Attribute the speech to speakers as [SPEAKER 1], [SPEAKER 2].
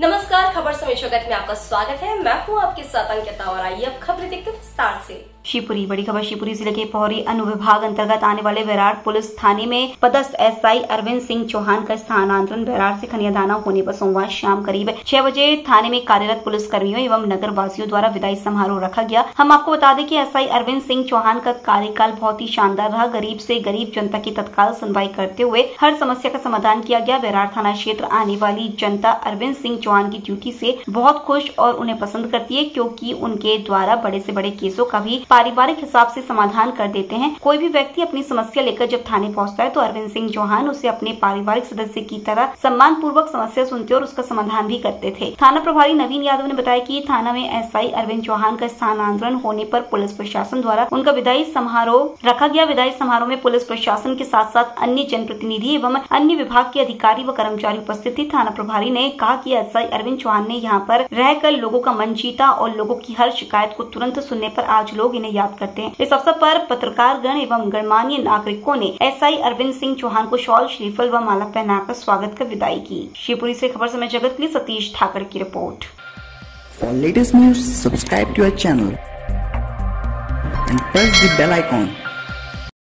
[SPEAKER 1] नमस्कार, खबर समय जगत में आपका स्वागत है। मैं हूँ आपके साथ अंकिता और आइए अब खबरें देखते विस्तार से।
[SPEAKER 2] शिवपुरी बड़ी खबर शिवपुरी ज़िले के पौरी अनुविभाग अंतर्गत आने वाले बैराट पुलिस थाने में पदस्थ एसआई अरविंद सिंह चौहान का स्थानांतरण बैराट से खनियादाना होने पर सोमवार शाम करीब छह बजे थाने में कार्यरत पुलिस कर्मियों एवं नगर वासियों द्वारा विदाई समारोह रखा गया। हम आपको बता दें कि एसआई अरविंद सिंह चौहान का कार्यकाल बहुत ही शानदार रहा। गरीब से गरीब जनता की तत्काल सुनवाई करते हुए हर समस्या का समाधान किया गया। बैराट थाना क्षेत्र आने वाली जनता अरविंद सिंह चौहान की ड्यूटी से बहुत खुश और उन्हें पसंद करती है, क्योंकि उनके द्वारा बड़े से बड़े केसों का भी पारिवारिक हिसाब से समाधान कर देते हैं। कोई भी व्यक्ति अपनी समस्या लेकर जब थाने पहुँचता है तो अरविंद सिंह चौहान उसे अपने पारिवारिक सदस्य की तरह सम्मान पूर्वक समस्या सुनते और उसका समाधान भी करते थे। थाना प्रभारी नवीन यादव ने बताया की थाना में एसआई अरविंद चौहान का स्थानांतरण होने पर पुलिस प्रशासन द्वारा उनका विदाई समारोह, रखा गया विदाई समारोह में पुलिस प्रशासन के साथ साथ अन्य जनप्रतिनिधि एवं अन्य विभाग के अधिकारी व कर्मचारी उपस्थित थे। थाना प्रभारी ने कहा कि एसआई अरविंद चौहान ने यहाँ पर रहकर लोगों का मन जीता और लोगों की हर शिकायत को तुरंत सुनने पर आज लोग इन्हें याद करते हैं। इस अवसर पर पत्रकार गण एवं गणमान्य नागरिकों ने एसआई अरविंद सिंह चौहान को शॉल श्रीफल व माला पहनाकर स्वागत कर विदाई की। शिवपुरी ऐसी खबर समय जगत के लिए सतीश ठाकर की report.
[SPEAKER 3] For latest news, subscribe to our channel and press the bell icon.